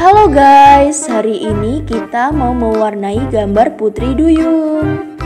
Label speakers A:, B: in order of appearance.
A: Halo guys, hari ini kita mau mewarnai gambar Putri Duyung.